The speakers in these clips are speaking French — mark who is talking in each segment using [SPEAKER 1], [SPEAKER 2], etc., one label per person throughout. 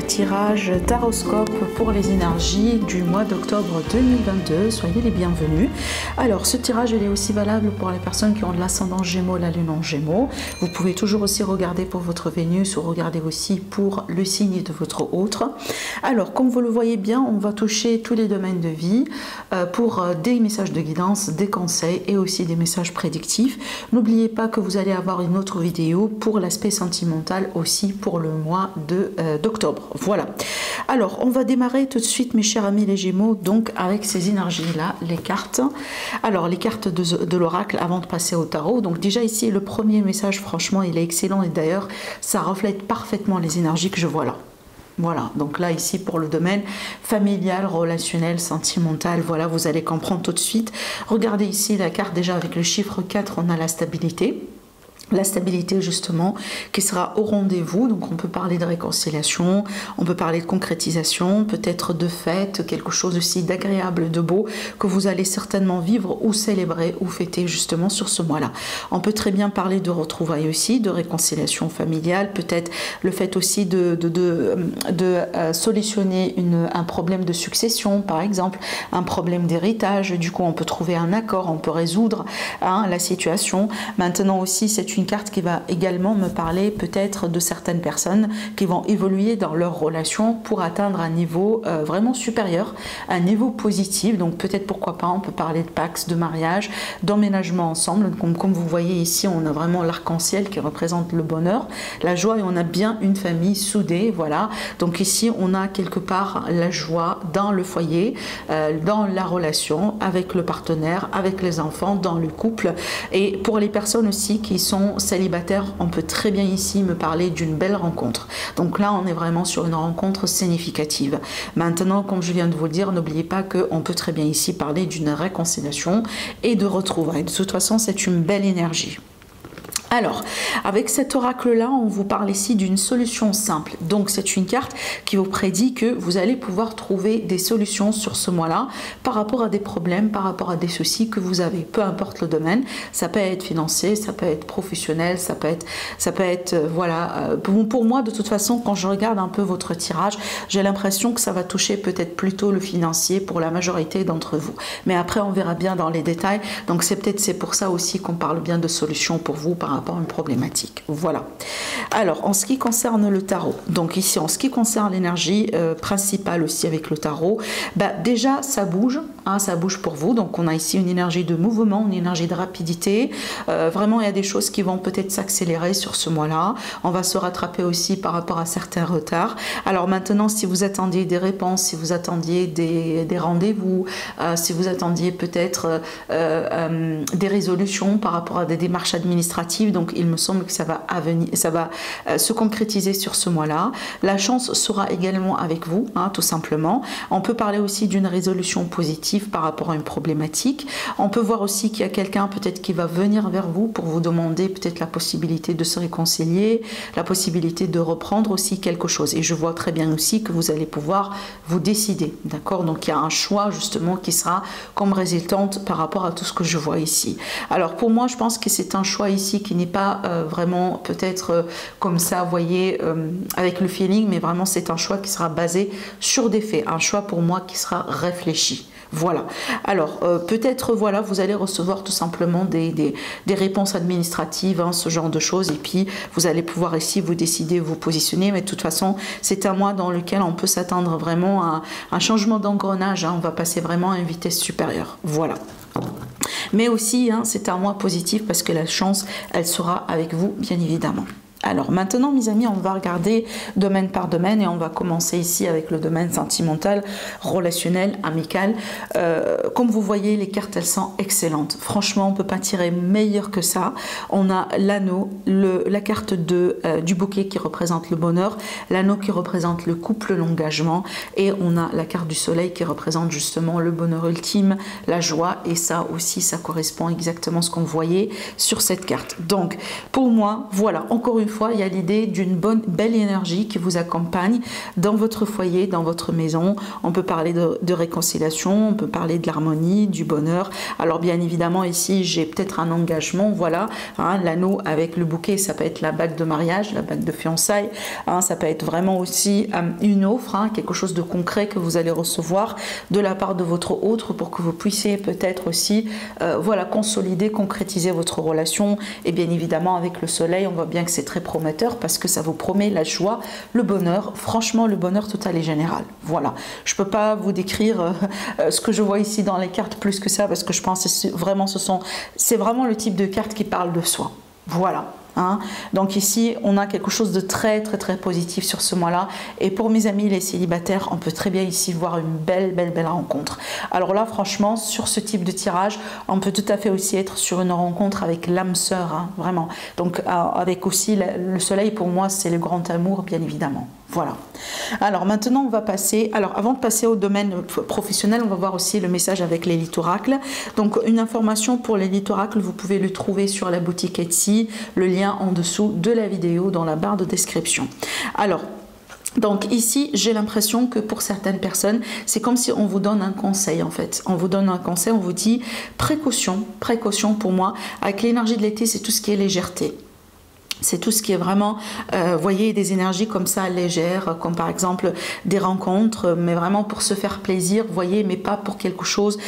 [SPEAKER 1] tirage Taroscope pour les énergies du mois d'octobre 2022. Soyez les bienvenus. Alors, ce tirage, il est aussi valable pour les personnes qui ont de l'ascendant Gémeaux, la Lune en Gémeaux. Vous pouvez toujours aussi regarder pour votre Vénus ou regarder aussi pour le signe de votre autre. Alors, comme vous le voyez bien, on va toucher tous les domaines de vie euh, pour euh, des messages de guidance, des conseils et aussi des messages prédictifs. N'oubliez pas que vous allez avoir une autre vidéo pour l'aspect sentimental aussi pour le mois euh, d'octobre. Voilà. Alors, on va démarrer tout de suite, mes chers amis les Gémeaux, donc avec ces énergies-là, les cartes. Alors, les cartes de, de l'oracle avant de passer au tarot. Donc, déjà ici, le premier message, franchement, il est excellent et d'ailleurs, ça reflète parfaitement les énergies que je vois là. Voilà, donc là ici pour le domaine familial, relationnel, sentimental, voilà, vous allez comprendre tout de suite. Regardez ici la carte déjà avec le chiffre 4, on a la stabilité la stabilité justement qui sera au rendez-vous. Donc on peut parler de réconciliation on peut parler de concrétisation peut-être de fête quelque chose aussi d'agréable de beau que vous allez certainement vivre ou célébrer ou fêter justement sur ce mois-là. On peut très bien parler de retrouvailles aussi de réconciliation familiale peut-être le fait aussi de, de, de, euh, solutionner un problème de succession par exemple un problème d'héritage. Du coup on peut trouver un accord on peut résoudre hein, la situation. Maintenant aussi c'est une carte qui va également me parler peut-être de certaines personnes qui vont évoluer dans leur relation pour atteindre un niveau euh, vraiment supérieur, un niveau positif. Donc peut-être pourquoi pas, on peut parler de pax, de mariage, d'emménagement ensemble. Comme, vous voyez ici, on a vraiment l'arc-en-ciel qui représente le bonheur, la joie et on a bien une famille soudée. Voilà. Donc ici, on a quelque part la joie dans le foyer, euh, dans la relation avec le partenaire, avec les enfants, dans le couple. Et pour les personnes aussi qui sont célibataire, on peut très bien ici me parler d'une belle rencontre. Donc là, on est vraiment sur une rencontre significative. Maintenant, comme je viens de vous le dire, n'oubliez pas qu'on peut très bien ici parler d'une réconciliation et de retrouvailles. De toute façon, c'est une belle énergie. Alors, avec cet oracle-là, on vous parle ici d'une solution simple. Donc, c'est une carte qui vous prédit que vous allez pouvoir trouver des solutions sur ce mois-là par rapport à des problèmes, par rapport à des soucis que vous avez. Peu importe le domaine, ça peut être financier, ça peut être professionnel, ça peut être, ça peut être, euh, voilà. Euh, pour, pour, moi, de toute façon, quand je regarde un peu votre tirage, j'ai l'impression que ça va toucher peut-être plutôt le financier pour la majorité d'entre vous. Mais après, on verra bien dans les détails. Donc, c'est peut-être c'est pour ça aussi qu'on parle bien de solutions pour vous par rapport une problématique. Voilà. Alors, en ce qui concerne le tarot, donc ici, en ce qui concerne l'énergie euh, principale aussi avec le tarot, bah, déjà, ça bouge, hein, ça bouge pour vous. Donc, on a ici une énergie de mouvement, une énergie de rapidité. Euh, vraiment, il y a des choses qui vont peut-être s'accélérer sur ce mois-là. On va se rattraper aussi par rapport à certains retards. Alors maintenant, si vous attendiez des réponses, si vous attendiez des, des rendez-vous, euh, si vous attendiez peut-être des résolutions par rapport à des démarches administratives, donc il me semble que ça va, ça va euh, se concrétiser sur ce mois-là. La chance sera également avec vous, hein, tout simplement. On peut parler aussi d'une résolution positive par rapport à une problématique. On peut voir aussi qu'il y a quelqu'un peut-être qui va venir vers vous pour vous demander peut-être la possibilité de se réconcilier, la possibilité de reprendre aussi quelque chose. Et je vois très bien aussi que vous allez pouvoir vous décider, d'accord? Donc il y a un choix justement qui sera comme résultante par rapport à tout ce que je vois ici. Alors pour moi, je pense que c'est un choix ici qui n'est pas euh, vraiment peut-être euh, comme ça, vous voyez, euh, avec le feeling, mais vraiment c'est un choix qui sera basé sur des faits, un choix pour moi qui sera réfléchi. Voilà. Alors, peut-être, voilà, vous allez recevoir tout simplement des, des, réponses administratives, hein, ce genre de choses, et puis vous allez pouvoir ici vous décider, vous positionner, mais de toute façon, c'est un mois dans lequel on peut s'attendre vraiment à un changement d'engrenage, hein. on va passer vraiment à une vitesse supérieure. Voilà. Mais aussi, hein, c'est un mois positif parce que la chance, elle sera avec vous, bien évidemment. Alors maintenant, mes amis, on va regarder domaine par domaine et on va commencer ici avec le domaine sentimental, relationnel, amical. Euh, comme vous voyez, les cartes, elles sont excellentes. Franchement, on ne peut pas tirer meilleur que ça. On a l'anneau, la carte euh, du bouquet qui représente le bonheur, l'anneau qui représente le couple, l'engagement et on a la carte du soleil qui représente justement le bonheur ultime, la joie et ça aussi, ça correspond exactement à ce qu'on voyait sur cette carte. Donc, pour moi, voilà, encore une fois, il y a l'idée d'une bonne, belle énergie qui vous accompagne dans votre foyer, dans votre maison. On peut parler de, réconciliation, on peut parler de l'harmonie, du bonheur. Alors bien évidemment, ici, j'ai peut-être un engagement, voilà, hein, l'anneau avec le bouquet, ça peut être la bague de mariage, la bague de fiançailles, hein, ça peut être vraiment aussi euh, une offre, hein, quelque chose de concret que vous allez recevoir de la part de votre autre pour que vous puissiez peut-être aussi, euh, voilà, consolider, concrétiser votre relation. Et bien évidemment, avec le soleil, on voit bien que c'est très prometteur parce que ça vous promet la joie, le bonheur, franchement le bonheur total et général. Voilà, je peux pas vous décrire euh, euh, ce que je vois ici dans les cartes plus que ça parce que je pense que vraiment ce sont, c'est vraiment le type de carte qui parle de soi. Voilà. Hein. Donc ici, on a quelque chose de très très très positif sur ce mois-là. Et pour mes amis les célibataires, on peut très bien ici voir une belle belle belle rencontre. Alors là, franchement, sur ce type de tirage, on peut tout à fait aussi être sur une rencontre avec l'âme sœur, hein, vraiment. Donc euh, avec aussi le soleil, pour moi, c'est le grand amour, bien évidemment. Voilà. Alors maintenant, on va passer. Alors avant de passer au domaine professionnel, on va voir aussi le message avec l'élite oracle. Donc une information pour l'élite oracle, vous pouvez le trouver sur la boutique Etsy. Le lien en dessous de la vidéo dans la barre de description. Alors donc ici, j'ai l'impression que pour certaines personnes, c'est comme si on vous donne un conseil en fait. On vous donne un conseil, on vous dit précaution, précaution pour moi. Avec l'énergie de l'été, c'est tout ce qui est légèreté. C'est tout ce qui est vraiment, euh, voyez, des énergies comme ça légères, comme par exemple des rencontres, mais vraiment pour se faire plaisir, voyez, mais pas pour quelque chose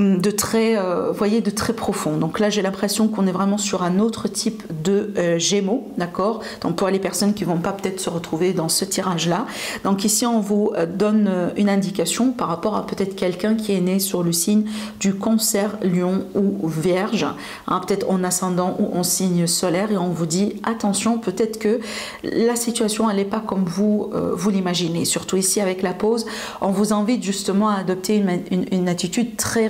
[SPEAKER 1] de très, euh, de très profond. Donc là, j'ai l'impression qu'on est vraiment sur un autre type de euh, Gémeaux, d'accord? Donc pour les personnes qui vont pas peut-être se retrouver dans ce tirage-là. Donc ici, on vous euh, donne une indication par rapport à peut-être quelqu'un qui est né sur le signe du Cancer, Lion ou Vierge, hein, peut-être en ascendant ou en signe solaire, et on vous dit attention, peut-être que la situation n'est pas comme vous l'imaginez. Surtout ici avec la pause, on vous invite justement à adopter une, attitude très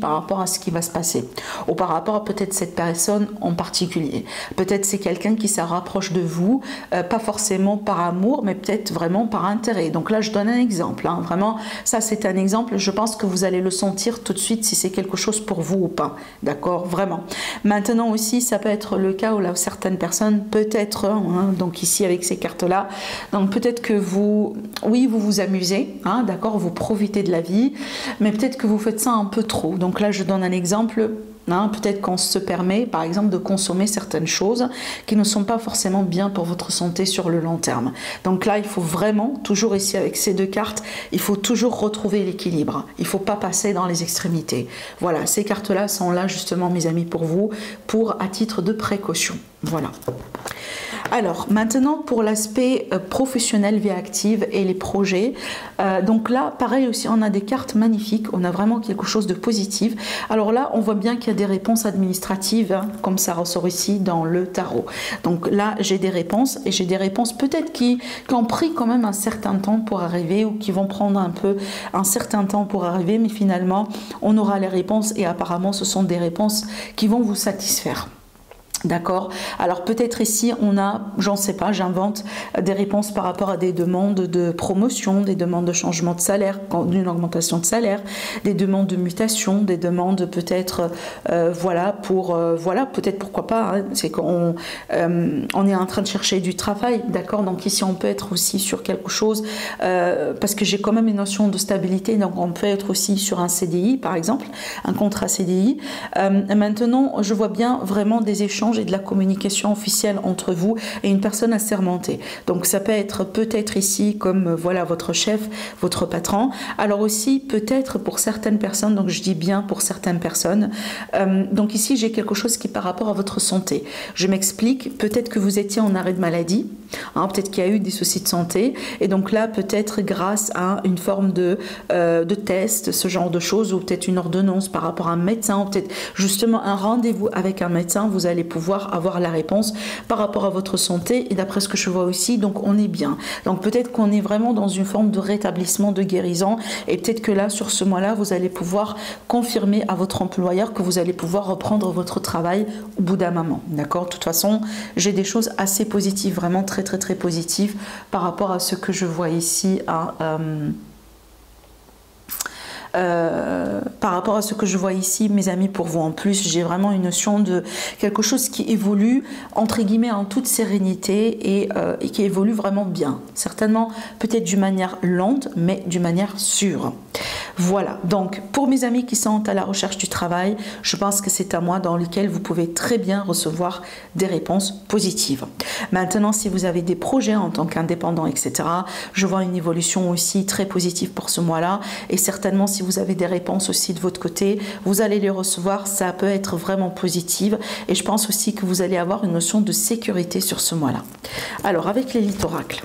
[SPEAKER 1] par rapport à ce qui va se passer ou par rapport à peut-être cette personne en particulier. Peut-être c'est quelqu'un qui se rapproche de vous, euh, pas forcément par amour, mais peut-être vraiment par intérêt. Donc là, je donne un exemple. Hein. Vraiment, ça c'est un exemple. Je pense que vous allez le sentir tout de suite si c'est quelque chose pour vous ou pas. D'accord? Vraiment. Maintenant aussi, ça peut être le cas où là, certaines personnes, peut-être, hein, donc ici avec ces cartes-là, donc peut-être que vous, oui, vous vous amusez, hein, d'accord, vous profitez de la vie, mais peut-être que vous faites ça un peu Donc là, je donne un exemple. Hein, peut-être qu'on se permet, par exemple, de consommer certaines choses qui ne sont pas forcément bien pour votre santé sur le long terme. Donc là, il faut vraiment, toujours ici avec ces deux cartes, il faut toujours retrouver l'équilibre. Il ne faut pas passer dans les extrémités. Voilà, ces cartes-là sont là justement, mes amis, pour vous, pour à titre de précaution. Voilà. Alors maintenant pour l'aspect euh, professionnel via Active et les projets. Euh, donc là pareil aussi on a des cartes magnifiques, on a vraiment quelque chose de positif. Alors là on voit bien qu'il y a des réponses administratives hein, comme ça ressort ici dans le tarot. Donc là j'ai des réponses et j'ai des réponses peut-être qui, qui, ont pris quand même un certain temps pour arriver ou qui vont prendre un peu un certain temps pour arriver mais finalement on aura les réponses et apparemment ce sont des réponses qui vont vous satisfaire. D'accord. Alors peut-être ici on a, j'en sais pas, j'invente des réponses par rapport à des demandes de promotion, des demandes de changement de salaire, d'une augmentation de salaire, des demandes de mutation, des demandes peut-être, euh, voilà, pour, euh, voilà, peut-être pourquoi pas, hein, c'est qu'on euh, est en train de chercher du travail, d'accord. Donc ici on peut être aussi sur quelque chose, parce que j'ai quand même une notion de stabilité, donc on peut être aussi sur un CDI par exemple, un contrat CDI. maintenant je vois bien vraiment des échanges et de la communication officielle entre vous et une personne assermentée. Donc ça peut être peut-être ici comme euh, voilà votre chef, votre patron. Alors aussi peut-être pour certaines personnes, donc je dis bien pour certaines personnes. Euh, donc ici j'ai quelque chose qui par rapport à votre santé. Je m'explique. Peut-être que vous étiez en arrêt de maladie Hein, peut-être qu'il y a eu des soucis de santé. Et donc là, peut-être grâce à une forme de, euh, de test, ce genre de choses, ou peut-être une ordonnance par rapport à un médecin, ou peut-être justement un rendez-vous avec un médecin, vous allez pouvoir avoir la réponse par rapport à votre santé. Et d'après ce que je vois aussi, donc on est bien. Donc peut-être qu'on est vraiment dans une forme de rétablissement, de guérison. Et peut-être que là, sur ce mois-là, vous allez pouvoir confirmer à votre employeur que vous allez pouvoir reprendre votre travail au bout d'un moment. D'accord? De toute façon, j'ai des choses assez positives, vraiment très très très positives par rapport à ce que je vois ici à... Euh, euh, par rapport à ce que je vois ici, mes amis, pour vous en plus, j'ai vraiment une notion de quelque chose qui évolue, entre guillemets, en toute sérénité et, euh, et qui évolue vraiment bien. Certainement, peut-être d'une manière lente, mais d'une manière sûre. Voilà, donc pour mes amis qui sont à la recherche du travail, je pense que c'est un mois dans lequel vous pouvez très bien recevoir des réponses positives. Maintenant, si vous avez des projets en tant qu'indépendant, etc., je vois une évolution aussi très positive pour ce mois-là. Et certainement, si vous avez des réponses aussi de votre côté, vous allez les recevoir. Ça peut être vraiment positive. Et je pense aussi que vous allez avoir une notion de sécurité sur ce mois-là. Alors, avec l'élite oracle.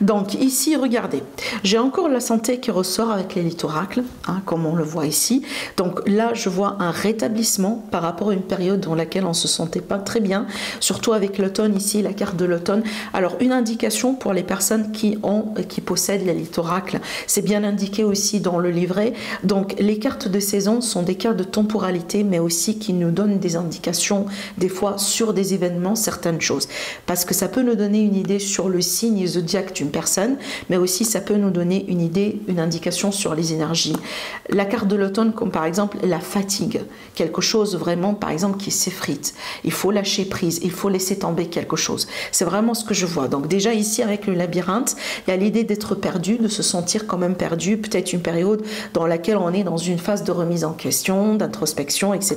[SPEAKER 1] Donc ici, regardez, j'ai encore la santé qui ressort avec l'élite oracle, hein, comme on le voit ici. Donc là, je vois un rétablissement par rapport à une période dans laquelle on se sentait pas très bien, surtout avec l'automne ici, la carte de l'automne. Alors une indication pour les personnes qui ont, qui possèdent l'élite oracle, c'est bien indiqué aussi dans le livret. Donc les cartes de saison sont des cartes de temporalité, mais aussi qui nous donnent des indications des fois sur des événements, certaines choses, parce que ça peut nous donner une idée sur le signe zodiaque personne, mais aussi ça peut nous donner une idée, une indication sur les énergies. La carte de l'automne, comme par exemple la fatigue, quelque chose vraiment, par exemple, qui s'effrite. Il faut lâcher prise, il faut laisser tomber quelque chose. C'est vraiment ce que je vois. Donc déjà ici, avec le labyrinthe, il y a l'idée d'être perdu, de se sentir quand même perdu, peut-être une période dans laquelle on est dans une phase de remise en question, d'introspection, etc.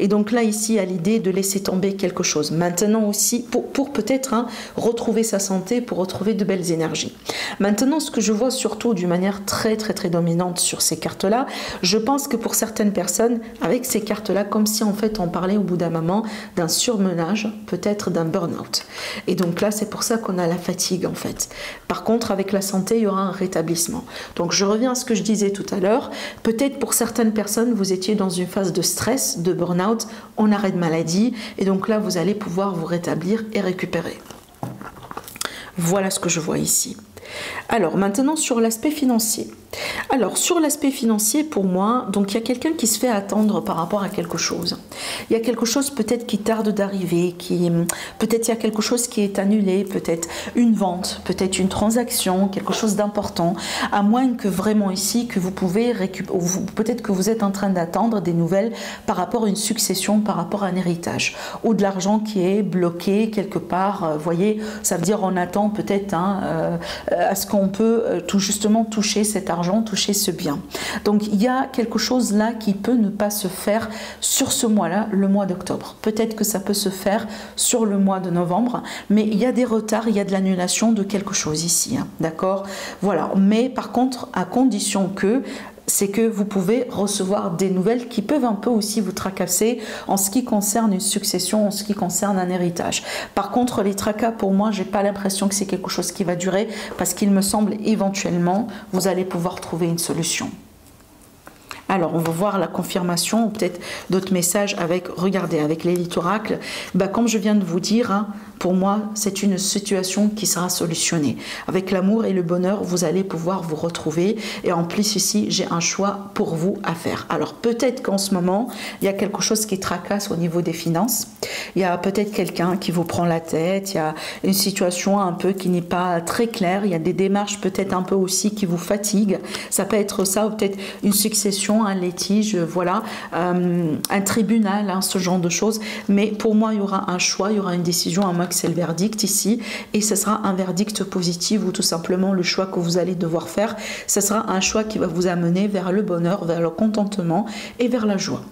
[SPEAKER 1] Et donc là, ici, a l'idée de laisser tomber quelque chose. Maintenant aussi, pour, pour peut-être hein, retrouver sa santé, pour retrouver de belles énergies. Maintenant, ce que je vois surtout d'une manière très très très dominante sur ces cartes-là, je pense que pour certaines personnes, avec ces cartes-là, comme si en fait on parlait au bout d'un moment d'un surmenage, peut-être d'un burn-out. Et donc là, c'est pour ça qu'on a la fatigue en fait. Par contre, avec la santé, il y aura un rétablissement. Donc je reviens à ce que je disais tout à l'heure. Peut-être pour certaines personnes, vous étiez dans une phase de stress, de burn-out, en arrêt de maladie, et donc là, vous allez pouvoir vous rétablir et récupérer. Voilà ce que je vois ici. Alors maintenant sur l'aspect financier. Alors sur l'aspect financier pour moi, donc il y a quelqu'un qui se fait attendre par rapport à quelque chose. Il y a quelque chose peut-être qui tarde d'arriver, qui peut-être il y a quelque chose qui est annulé, peut-être une vente, peut-être une transaction, quelque chose d'important, à moins que vraiment ici que vous pouvez récupérer, peut-être que vous êtes en train d'attendre des nouvelles par rapport à une succession, par rapport à un héritage, ou de l'argent qui est bloqué quelque part. Vous euh, voyez, ça veut dire on attend peut-être hein, euh, à ce qu'on peut euh, tout justement toucher cet argent, toucher ce bien. Donc il y a quelque chose là qui peut ne pas se faire sur ce mois-là, le mois d'octobre. Peut-être que ça peut se faire sur le mois de novembre, mais il y a des retards, il y a de l'annulation de quelque chose ici, hein. d'accord? Voilà, mais par contre, à condition que c'est que vous pouvez recevoir des nouvelles qui peuvent un peu aussi vous tracasser en ce qui concerne une succession, en ce qui concerne un héritage. Par contre, les tracas, pour moi, j'ai pas l'impression que c'est quelque chose qui va durer parce qu'il me semble éventuellement vous allez pouvoir trouver une solution. Alors, on va voir la confirmation ou peut-être d'autres messages avec, regardez, avec l'élite oracle. Bah, comme je viens de vous dire, hein, pour moi, c'est une situation qui sera solutionnée. Avec l'amour et le bonheur, vous allez pouvoir vous retrouver. Et en plus, ici, j'ai un choix pour vous à faire. Alors, peut-être qu'en ce moment, il y a quelque chose qui tracasse au niveau des finances. Il y a peut-être quelqu'un qui vous prend la tête. Il y a une situation un peu qui n'est pas très claire. Il y a des démarches peut-être un peu aussi qui vous fatiguent. Ça peut être ça ou peut-être une succession, un litige, voilà, euh, un tribunal, hein, ce genre de choses. Mais pour moi, il y aura un choix, il y aura une décision, un c'est le verdict ici, et ce sera un verdict positif ou tout simplement le choix que vous allez devoir faire. Ce sera un choix qui va vous amener vers le bonheur, vers le contentement et vers la joie.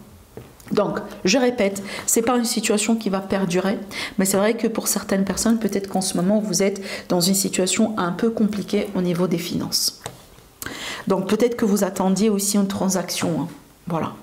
[SPEAKER 1] Donc, je répète, c'est pas une situation qui va perdurer, mais c'est vrai que pour certaines personnes, peut-être qu'en ce moment, vous êtes dans une situation un peu compliquée au niveau des finances. Donc, peut-être que vous attendiez aussi une transaction. Hein. Voilà.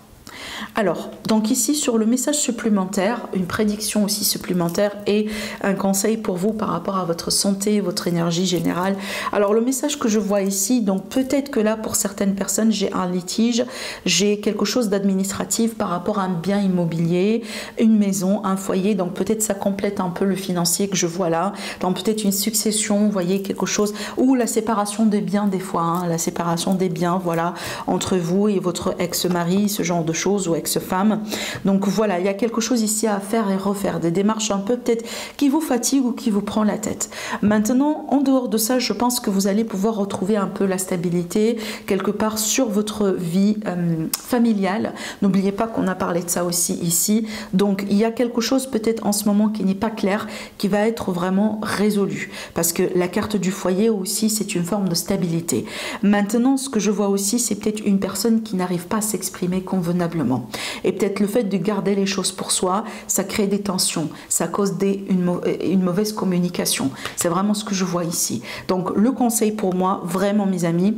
[SPEAKER 1] Alors, donc ici sur le message supplémentaire, une prédiction aussi supplémentaire et un conseil pour vous par rapport à votre santé, votre énergie générale. Alors le message que je vois ici, donc peut-être que là pour certaines personnes j'ai un litige, j'ai quelque chose d'administratif par rapport à un bien immobilier, une maison, un foyer, donc peut-être ça complète un peu le financier que je vois là, donc peut-être une succession, vous voyez quelque chose, ou la séparation des biens des fois, hein, la séparation des biens, voilà, entre vous et votre ex-mari, ce genre de choses, ou ex-femme. Donc voilà, il y a quelque chose ici à faire et refaire, des démarches un peu peut-être qui vous fatiguent ou qui vous prend la tête. Maintenant, en dehors de ça, je pense que vous allez pouvoir retrouver un peu la stabilité quelque part sur votre vie euh, familiale. N'oubliez pas qu'on a parlé de ça aussi ici. Donc il y a quelque chose peut-être en ce moment qui n'est pas clair, qui va être vraiment résolu. Parce que la carte du foyer aussi, c'est une forme de stabilité. Maintenant, ce que je vois aussi, c'est peut-être une personne qui n'arrive pas à s'exprimer convenablement. Et peut-être le fait de garder les choses pour soi, ça crée des tensions, ça cause des, une, une mauvaise communication. C'est vraiment ce que je vois ici. Donc le conseil pour moi, vraiment mes amis,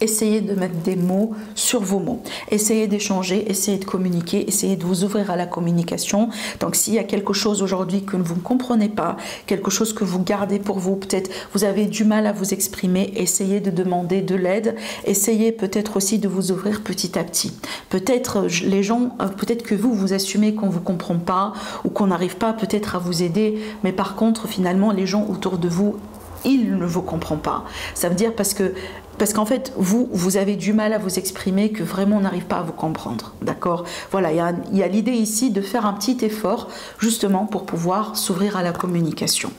[SPEAKER 1] Essayez de mettre des mots sur vos mots. Essayez d'échanger, essayez de communiquer, essayez de vous ouvrir à la communication. Donc s'il y a quelque chose aujourd'hui que vous ne comprenez pas, quelque chose que vous gardez pour vous, peut-être vous avez du mal à vous exprimer, essayez de demander de l'aide. Essayez peut-être aussi de vous ouvrir petit à petit. Peut-être les gens, euh, peut-être que vous, vous assumez qu'on ne vous comprend pas ou qu'on n'arrive pas peut-être à vous aider, mais par contre finalement les gens autour de vous ils ne vous comprennent pas. Ça veut dire parce que parce qu'en fait, vous, vous avez du mal à vous exprimer, que vraiment on n'arrive pas à vous comprendre. D'accord? Voilà, il y a, l'idée ici de faire un petit effort, justement, pour pouvoir s'ouvrir à la communication.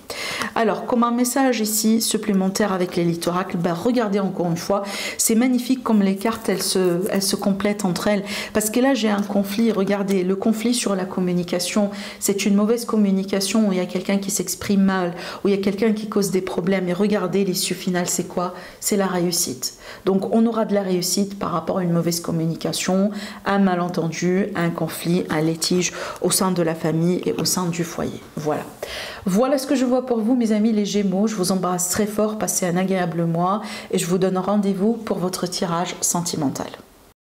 [SPEAKER 1] Alors, comme un message ici supplémentaire avec les littoracles, ben, regardez encore une fois, c'est magnifique comme les cartes, elles se, complètent entre elles. Parce que là, j'ai un conflit, regardez, le conflit sur la communication, c'est une mauvaise communication où il y a quelqu'un qui s'exprime mal, où il y a quelqu'un qui cause des problèmes. Et regardez, l'issue finale, c'est quoi? C'est la Donc on aura de la réussite par rapport à une mauvaise communication, un malentendu, un conflit, un litige au sein de la famille et au sein du foyer. Voilà. Voilà ce que je vois pour vous mes amis les Gémeaux. Je vous embrasse très fort, passez un agréable mois et je vous donne rendez-vous pour votre tirage sentimental.